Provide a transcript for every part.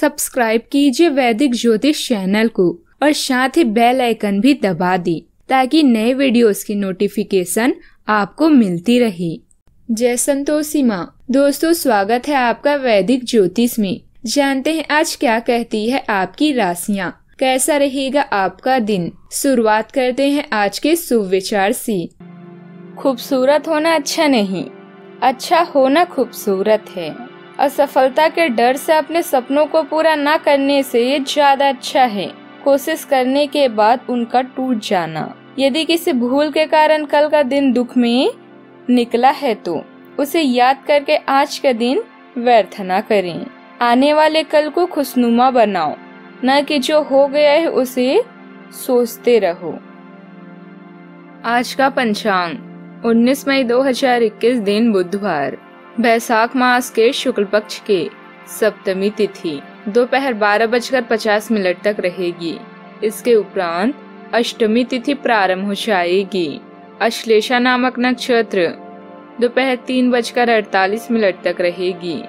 Subscribe कीजिए वैदिक ज्योतिष चैनल को और साथ ही बेल आइकन भी दबा दी ताकि नए वीडियोस की नोटिफिकेशन आपको मिलती रहे। जय संतोषी माँ। दोस्तों, स्वागत है आपका वैदिक ज्योतिष में। जानते हैं आज क्या कहती है आपकी राशियाँ। कैसा रहेगा आपका दिन? शुरुआत करते हैं आज के सुविचार से। खूबसूरत होना अच्छा नहीं। अच्छा होना खूबसूरत है। असफलता के डर से अपने सपनों को पूरा न करने से ये ज़्यादा अच्छा है। कोशिश करने के बाद उनका टूट जाना। यदि किसी भूल के कारण कल का दिन दुख में निकला है तो उसे याद करके आज का दिन व्यर्थ न करें। आने वाले कल को खुशनुमा बनाओ। न कि जो हो गया है उसे सोचते रहो। आज का पंचांग 19 मई 2021 दिन बुधवार। बैसाख मास के शुक्ल पक्ष के सप्तमी तिथि, दोपहर बारह बजकर पचास मिनट तक रहेगी। इसके उपरांत अष्टमी तिथि प्रारंभ हो जाएगी। अश्लेषा नामक नक्षत्र दोपहर तीन बजकर अड़तालीस मिनट तक रहेगी।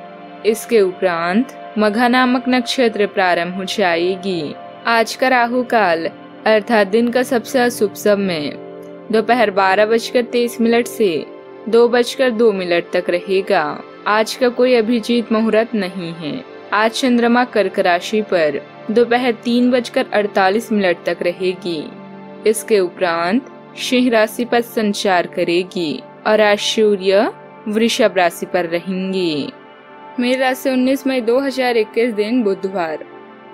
इसके उपरांत मघा नामक नक्षत्र प्रारंभ हो जाएगी। आज का राहु काल, अर्थात दिन का सबसे अशुभ समय, दोपहर बारह बजकर तेईस मिनट से दो बजकर दो मिनट तक रहेगा। आज का कोई अभिजीत मुहूर्त नहीं है। आज चंद्रमा कर्क राशि पर दोपहर तीन बजकर अड़तालीस मिनट तक रहेगी। इसके उपरांत सिंह राशि पर संचार करेगी और आज सूर्य वृषभ राशि पर रहेंगी। मेरी राशि 19 मई 2021 दिन बुधवार।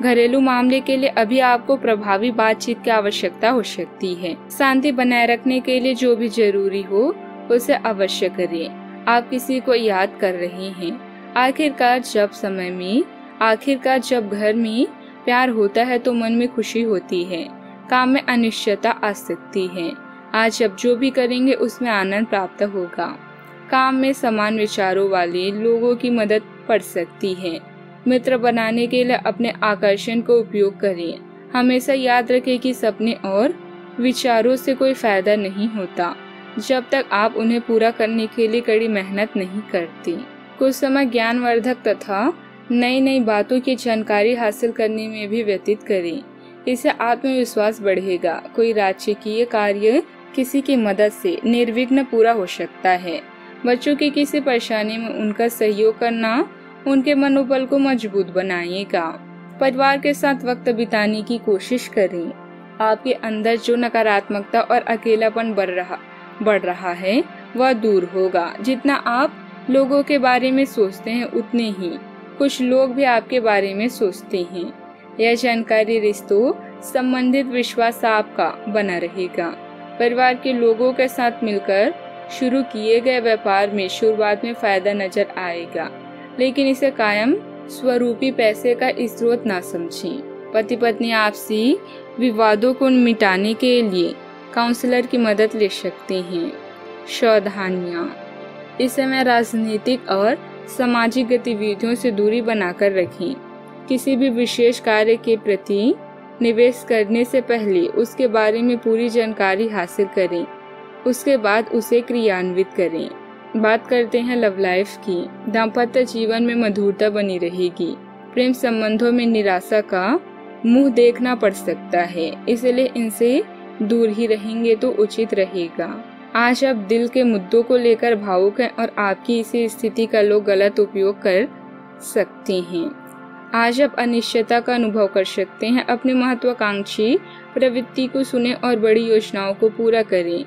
घरेलू मामले के लिए अभी आपको प्रभावी बातचीत की आवश्यकता हो सकती है। शांति बनाए रखने के लिए जो भी ज़रूरी हो उसे अवश्य करें आप किसी को याद कर रहे हैं। आखिरकार जब समय में, आखिरकार जब घर में प्यार होता है तो मन में खुशी होती है। काम में अनिश्चयता आ सकती है। आज अब जो भी करेंगे, उसमें आनंद प्राप्त होगा। काम में समान विचारों वाले लोगों की मदद पड़ सकती है। मित्र बनाने के लिए अपने आकर्षण को उपयोग करें। हमेशा याद रखें कि सपने और विचारों से कोई फ़ायदा नहीं होता। जब तक आप उन्हें पूरा करने के लिए कड़ी मेहनत नहीं करती। कुछ समय ज्ञानवर्धक तथा नई नई बातों की जानकारी हासिल करने में भी व्यतीत करें। इससे आत्मविश्वास बढ़ेगा। कोई राजकीय कार्य किसी की मदद से निर्विघ्न पूरा हो सकता है। बच्चों की किसी परेशानी में उनका सहयोग करना उनके मनोबल को मज़बूत बनाएगा। परिवार के साथ वक्त बिताने की कोशिश करें। आपके अंदर जो नकारात्मकता और अकेलापन बढ़ रहा बढ़ रहा है, वह दूर होगा। जितना आप लोगों के बारे में सोचते हैं, उतने ही। कुछ लोग भी आपके बारे में सोचते हैं। यह जानकारी रिश्तों, संबंधित विश्वास आपका बना रहेगा। परिवार के लोगों के साथ मिलकर शुरू किए गए व्यापार में शुरुआत में फ़ायदा नज़र आएगा। लेकिन इसे कायम स्वरूपी पैसे का स्रोत ना समझें। पति पत्नी आपसी विवादों को मिटाने के लिए काउंसलर की मदद ले सकते हैं। सावधानियाँ। इस समय राजनीतिक और सामाजिक गतिविधियों से दूरी बनाकर रखें। किसी भी विशेष कार्य के प्रति निवेश करने से पहले उसके बारे में पूरी जानकारी हासिल करें। उसके बाद उसे क्रियान्वित करें। बात करते हैं लव लाइफ की। दाम्पत्य जीवन में मधुरता बनी रहेगी। प्रेम संबंधों में निराशा का मुँह देखना पड़ सकता है, इसलिए इनसे दूर ही रहेंगे तो उचित रहेगा। आज आप दिल के मुद्दों को लेकर भावुक हैं और आपकी इसी स्थिति का लोग गलत उपयोग कर सकते हैं। आज आप अनिश्चयता का अनुभव कर सकते हैं। अपने महत्वाकांक्षी प्रवृत्ति को सुने और बड़ी योजनाओं को पूरा करें,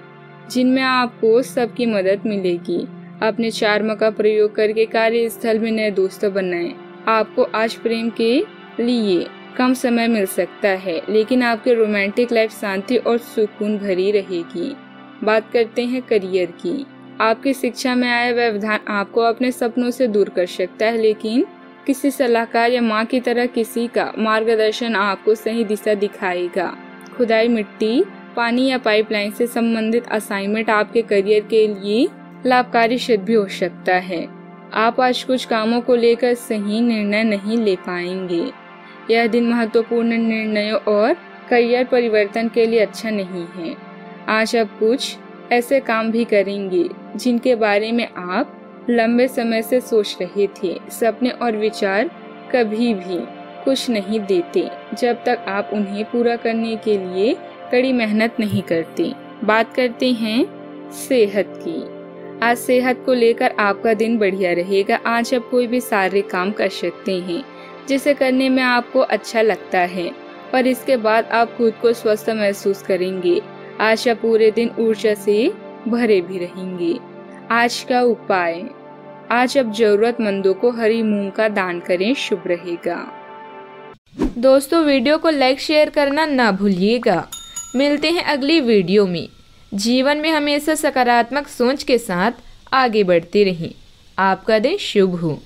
जिनमें आपको सबकी मदद मिलेगी। अपने चार्म का प्रयोग करके कार्यस्थल में नए दोस्त बनाएँ। आपको आज प्रेम के लिए कम समय मिल सकता है, लेकिन आपके रोमांटिक लाइफ शांति और सुकून भरी रहेगी। बात करते हैं करियर की। आपकी शिक्षा में आया व्यवधान आपको अपने सपनों से दूर कर सकता है, लेकिन किसी सलाहकार या माँ की तरह किसी का मार्गदर्शन आपको सही दिशा दिखाएगा। खुदाई मिट्टी, पानी या पाइपलाइन से संबंधित असाइनमेंट आपके करियर के लिए लाभकारी सिद्ध भी हो सकता है। आप आज कुछ कामों को लेकर सही निर्णय नहीं ले पाएँगे। यह दिन महत्वपूर्ण निर्णयों और करियर परिवर्तन के लिए अच्छा नहीं है। आज आप कुछ ऐसे काम भी करेंगे, जिनके बारे में आप लंबे समय से सोच रहे थे, सपने और विचार कभी भी कुछ नहीं देते, जब तक आप उन्हें पूरा करने के लिए कड़ी मेहनत नहीं करते। बात करते हैं सेहत की। आज सेहत को लेकर आपका दिन बढ़िया रहेगा। आज आप कोई भी सारे काम कर सकते हैं। जिसे करने में आपको अच्छा लगता है और इसके बाद आप खुद को स्वस्थ महसूस करेंगे। आप पूरे दिन ऊर्जा से भरे भी रहेंगे। आज का उपाय, आज अब जरूरतमंदों को हरी मूंग का दान करें, शुभ रहेगा। दोस्तों, वीडियो को लाइक, शेयर करना ना भूलिएगा। मिलते हैं अगली वीडियो में। जीवन में हमेशा सकारात्मक सोच के साथ आगे बढ़ते रहें। आपका दिन शुभ हो।